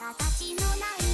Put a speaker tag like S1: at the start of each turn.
S1: 形のない